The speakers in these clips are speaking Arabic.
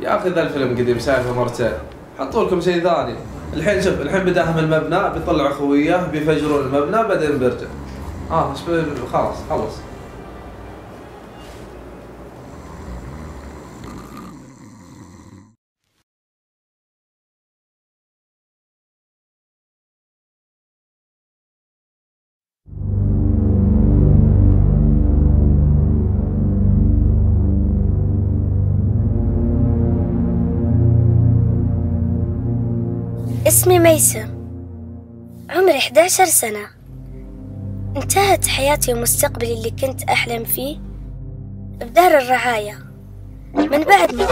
يا أخي ذا الفيلم قديم شايفه مرتين. حطوا لكم شيء ثاني. الحين شوف الحين بداهم المبنى بيطلعوا خويه بيفجرون المبنى بعدين بيرجع. آه خلاص خلص. ميسة عمري 11 سنة. انتهت حياتي ومستقبلي اللي كنت أحلم فيه بدار الرعاية. من بعد ما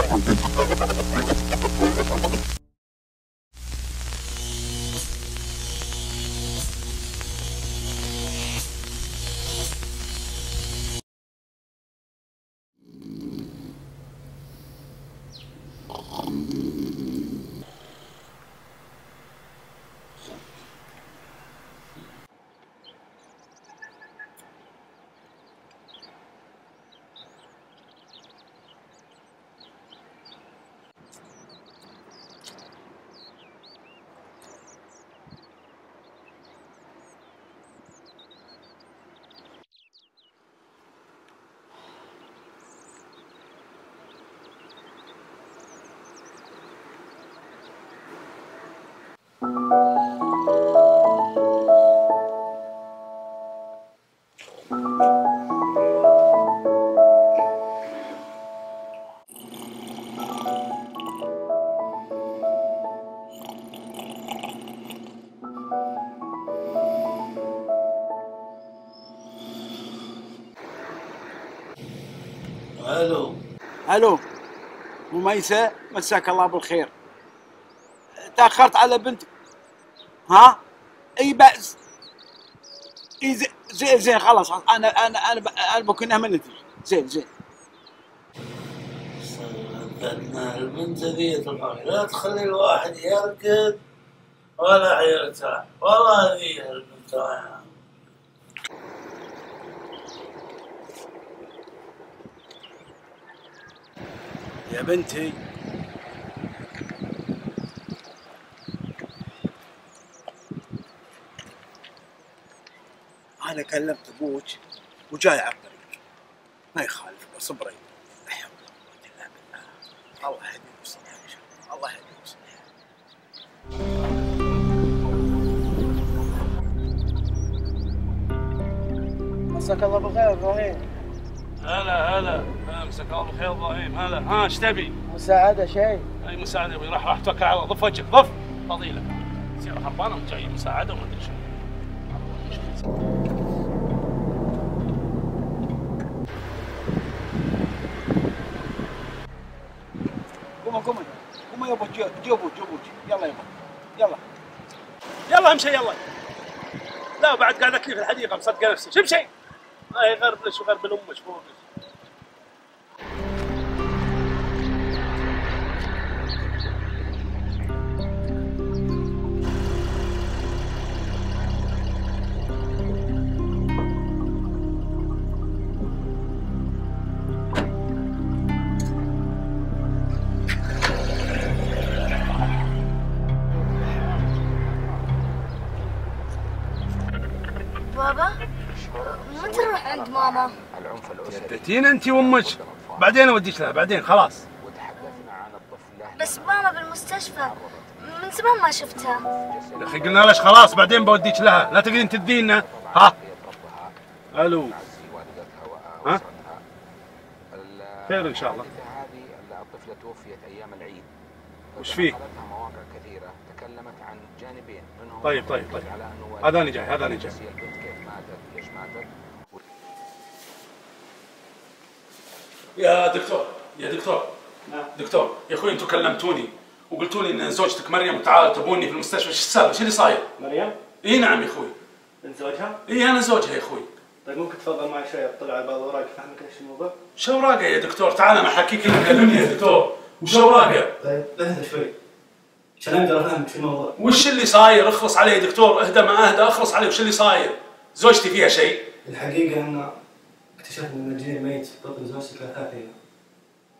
ألو. ألو. مميسة مساك الله بالخير. تأخرت على بنتك. ها؟ أي بأس؟ إي زين زين زين خلاص. أنا أنا أنا ب- أنا بكون منتي زين زين. البنت ذي تروح لا تخلي الواحد يرقد ولا يرتاح. والله ذي البنت يا يا بنتي. أنا كلمت أبوك وجاي على الطريق. ما يخالف اصبري لا حول ولا قوة إلا بالله. الله يهديك ويصلح ان شاء الله الله يهديك ويصلح مساك الله بالخير إبراهيم. هلا هلا. مساك الله بالخير إبراهيم. هلا. ها إيش تبي؟ مساعدة شيء؟ أي مساعدة أبوي راح راح توكل على الله. ضف وجهك ضف. فضيلة. سيارة هربانه وجاي مساعدة وما أدري شنو. قوموا يا ابو جوبوا جوبوا يلا يلا. يلا امشي يلا. لا بعد قاعد اكلي في الحديقة مصدقه نفسي. شو شيء هاي غربلش وغربل أمك فوق نروح عند ماما تأتين أنت وأمك. بعدين أوديك لها بعدين خلاص. بس ماما بالمستشفى من زمان ما شفتها. يا أخي قلنا لك خلاص بعدين بوديك لها. لا تقعدين تدينا. ها؟ ألو. ها؟ خير إن شاء الله. هذه الطفلة توفيت أيام العيد. وش فيه؟ مواقع كثيرة تكلمت عن جانبين منهم. طيب طيب طيب. هذاني جاي هذاني جاي نسي البنت كيف ماتت ليش ماتت يا دكتور يا دكتور دكتور يا أخوي أنتم كلمتوني وقلتوا لي إن زوجتك مريم تعال تبوني في المستشفى إيش السالفة؟ إيش اللي صاير؟ مريم إي نعم يا أخوي بنت زوجها إي أنا زوجها يا أخوي طيب ممكن تفضل معي شوي اطلع على بعض الاوراق فهمك إيش الموضوع شو اوراقه يا دكتور؟ تعال أنا أحكيك اللي كلمني يا دكتور وش اوراقه؟ طيب اهدى شوي عشان أقدر افهمك شو الموضوع وش اللي صاير؟ اخلص علي يا دكتور اهدى ما اهدى اخلص علي وش اللي صاير؟ زوجتي فيها شيء؟ الحقيقة ان اكتشفنا إن الجنين ميت في بطن زوجتك له ثلاث أيام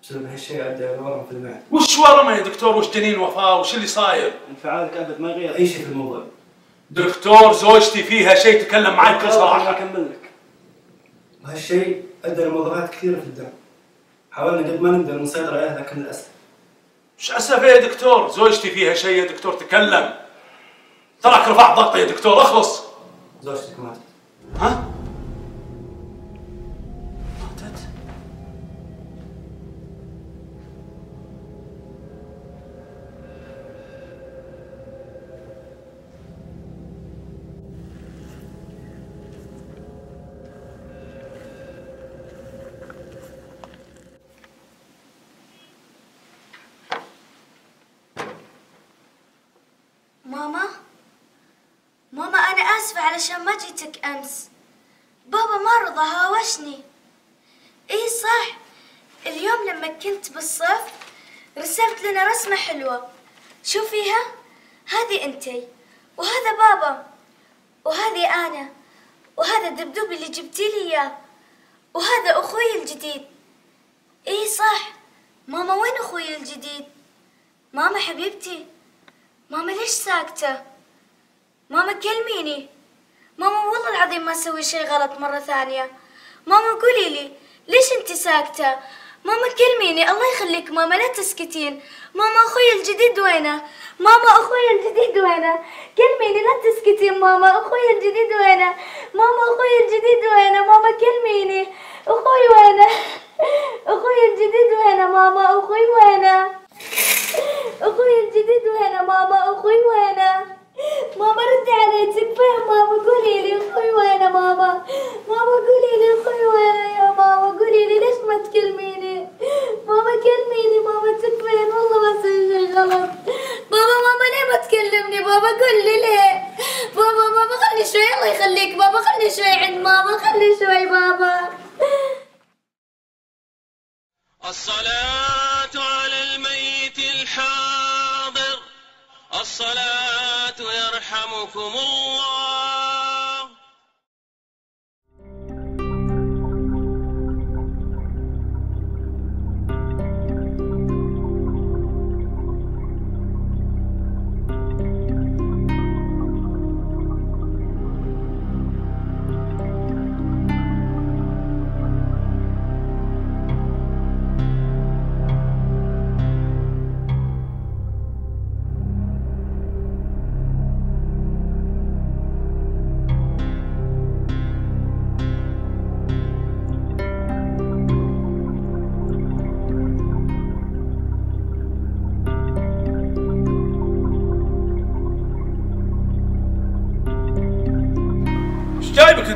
بسبب هالشيء ادى إلى ورم في المعده وش ورمه يا دكتور؟ وش جنين وفاة؟ وش اللي صاير؟ انفعالك ابد ما يغير اي شيء في الموضوع. دكتور زوجتي فيها شيء تكلم معي بكل أنا صراحة أكمل لك. وهالشيء أدى لمضاعفات كثيرة في الدم. حاولنا قد ما نقدر نسيطر عليها لكن للأسف. وش أسف يا دكتور. زوجتي فيها شيء يا دكتور تكلم. تراك رفعت ضغطي يا دكتور اخلص. زوجتك ماتت. ها؟ بابا ما رضى هاوشني. إيه صح اليوم لما كنت بالصف رسمت لنا رسمة حلوة. شوفيها هذه أنتي وهذا بابا وهذه أنا وهذا الدبدوب اللي جبتي لي إياه وهذا أخوي الجديد. إيه صح ماما وين أخوي الجديد؟ ماما حبيبتي ماما ليش ساكتة؟ ماما كلميني ماما والله العظيم ما أسوي شيء غلط مرة ثانية ماما قولي لي ليش انت ساكتة؟ ماما كلميني الله يخليك ماما لا تسكتين ماما أخوي الجديد وينه؟ ماما أخوي الجديد وينه؟ كلميني لا تسكتين ماما أخوي الجديد وينه؟ ماما أخوي الجديد وينه؟ ماما كلميني أخوي وينه؟ أخوي الجديد وينه ماما أخوي وينه؟ أخوي الجديد وينه ماما أخوي وينه ماما ردي علي تكفين ماما قولي لي أخوي وينه ماما ماما قولي لي أخوي وينه يا ماما قولي لي ليش ما تكلميني ماما كلميني ماما تكفين والله ما أسوي شيء غلط بابا ماما ليه ما تكلمني بابا قول لي ليه بابا بابا خلي شوي الله يخليك بابا خلي شوي عند ماما خلي شوي بابا الصلاة على الميت الحاضر. الصلاة يرحمكم الله.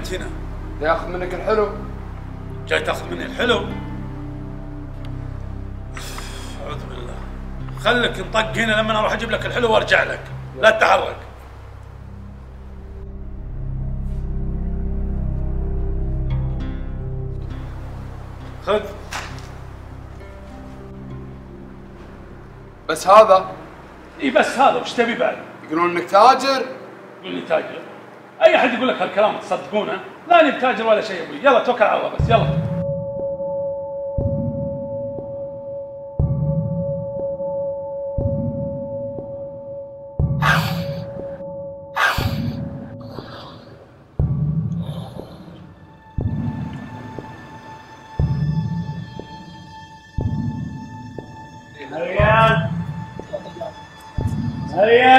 انت هنا؟ ياخذ منك الحلو جاي تاخذ مني الحلو أعوذ بالله. خلك نطق هنا لما أروح أجيب لك الحلو وأرجع لك. لا تتحرك. خذ. بس هذا؟ إي بس هذا. وش تبي بعد؟ يقولون إنك تاجر. يقول لي تاجر. أي أحد يقول لك هالكلام تصدقونه؟ لا اني بتاجر ولا شيء أبوي. يلا توكل على الله بس يلا. مريم مريم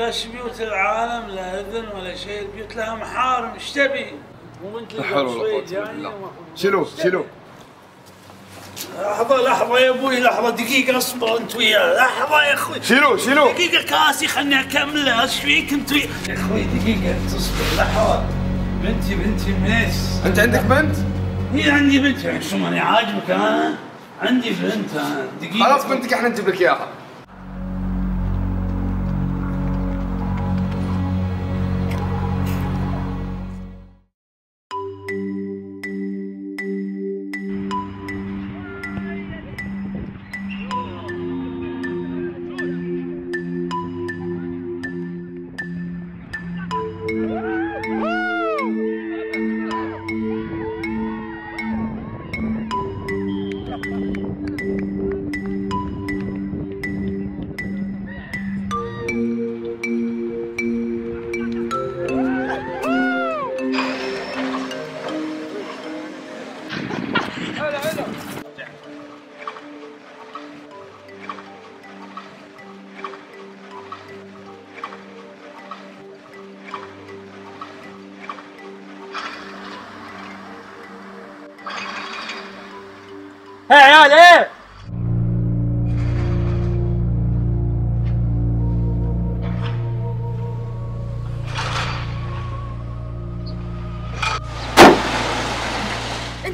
داش بيوت العالم لا أذن ولا شيء البيوت لها محارم. إيش تبي؟ مو انت بالله. وما- شيلوه شيلوه. لحظة لحظة يا أبوي لحظة. دقيقة أصبر أنت وياه. لحظة يا أخوي. شيلوه شيلوه. دقيقة كاسي خلني اكملها إيش فيك أنت؟ وياه يا أخوي دقيقة. تصبر. لحظة. بنتي بنتي منيس أنت عندك بنت؟ هي عندي بنت. يعني شو ماني عاجبك أنا عندي بنت أنا دقيقة. خلاص بنتك إحنا نجيب لك إياها.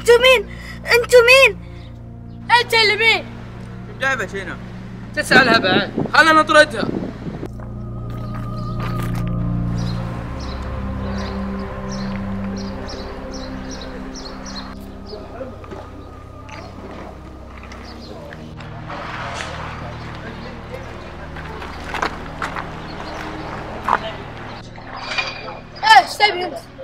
أنتوا مين؟ أنتوا مين؟ انت اللي مين؟ جايبك هنا تسألها بعد خلنا نطردها إيش تبي انت؟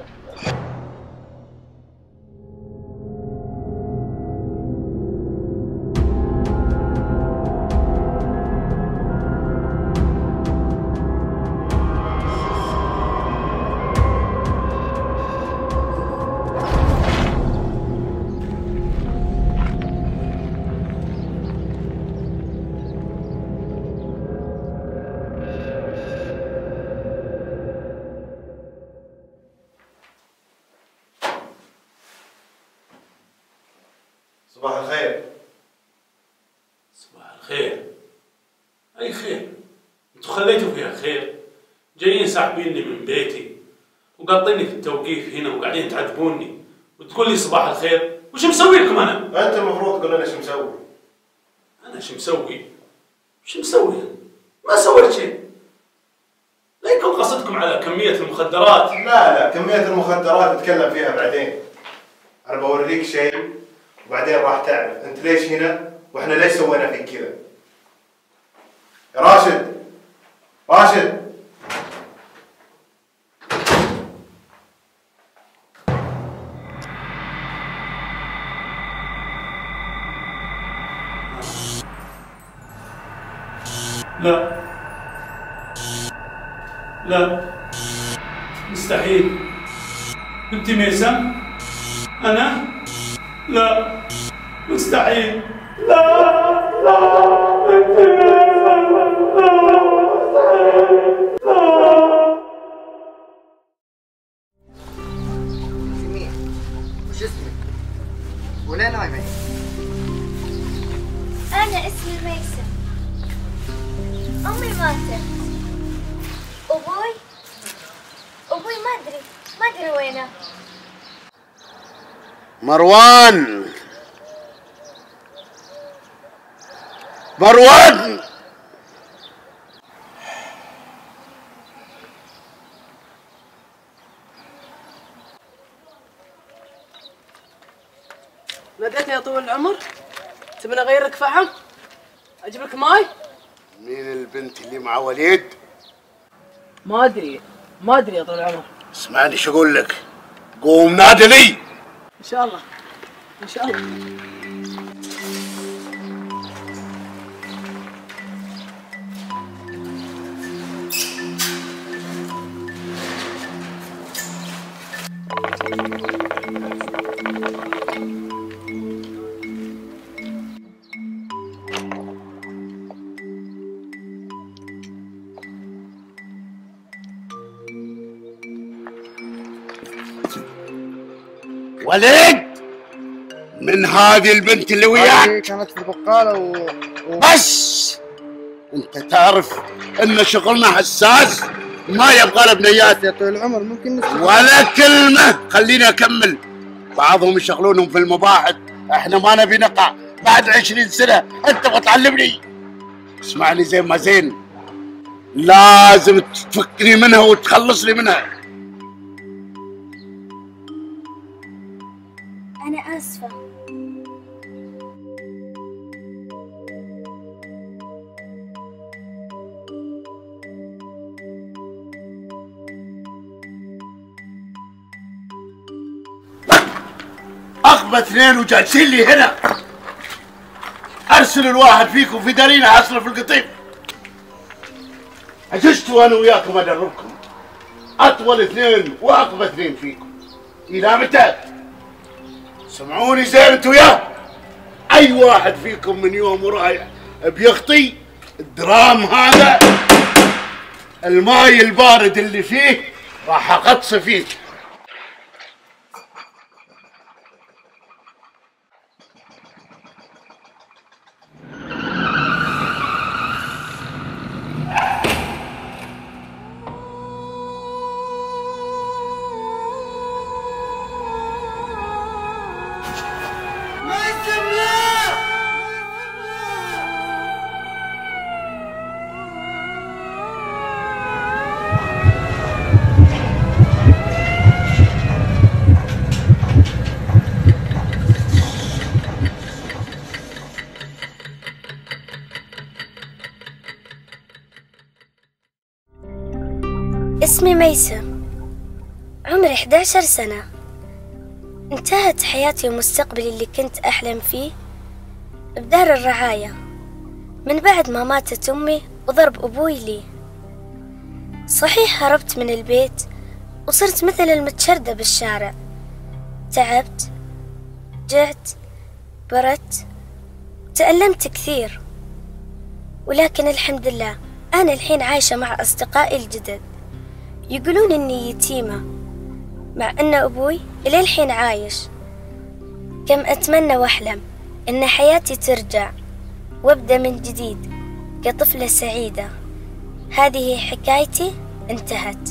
صباح الخير. صباح الخير. أي خير؟ أنتوا خليتوا فيها خير. جايين ساحبيني من بيتي وقاطيني في التوقيف هنا وقاعدين تعذبوني وتقول لي صباح الخير. وش مسوي لكم أنا؟ أنت المفروض تقول لنا شو مسوي. أنا شو مسوي؟ شو مسوي؟ ما سويت شيء. لا يكون قصدكم على كمية المخدرات. لا لا كمية المخدرات نتكلم فيها بعدين. أنا بوريك شيء. وبعدين راح تعرف. انت ليش هنا؟ وإحنا ليش سوينا فيك كذا؟ راشد! راشد! لا. لا. مستحيل. انت ميسم أنا؟ لا. مستحيل لا لا انت لا مستحيل لا مين؟ وش اسمك؟ ولا؟ أنا اسمي ميسم أمي ماتت أبوي أبوي ما أدري ما أدري وينه مروان مروان ناديتني يا طويل العمر؟ تبي اغير لك فحم؟ أجيب لك ماي؟ مين البنت اللي مع وليد؟ ما أدري ما أدري يا طويل العمر. اسمعني شو أقول لك. قوم نادي لي. إن شاء الله إن شاء الله. وليد من هذه البنت اللي وياك. كانت في البقالة و... و... بس! انت تعرف ان شغلنا حساس ما يبغى له بنيات يا طويل العمر ممكن نسمع. ولا كلمة. خليني أكمل. بعضهم يشغلونهم في المباحث. إحنا ما نبي نقع. بعد عشرين سنة أنت بتعلمني اسمعني زين ما زين. لازم تفكني منها وتخلصني منها. أنا آسفة. اغبى اثنين وجالسين لي هنا. أرسل الواحد فيكم في دارينا حصل في القطيف. عجزتوا أنا وياكم أدربكم. أطول اثنين واقوى اثنين فيكم. إلى متى؟ سمعوني زين أنتوا وياه أي واحد فيكم من يوم ورايح بيخطي الدرام هذا؟ الماي البارد اللي فيه راح اقص فيه ميسم عمري 11 سنة. انتهت حياتي ومستقبلي اللي كنت أحلم فيه بدار الرعاية. من بعد ما ماتت أمي وضرب أبوي لي. صحيح هربت من البيت وصرت مثل المتشردة بالشارع. تعبت جعت بردت تألمت كثير. ولكن الحمد لله أنا الحين عايشة مع أصدقائي الجدد. يقولون إني يتيمة مع أن أبوي إلى الحين عايش. كم أتمنى وأحلم إن حياتي ترجع وأبدأ من جديد كطفلة سعيدة. هذه حكايتي انتهت.